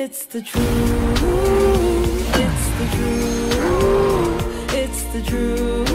It's the truth. It's the truth. It's the truth.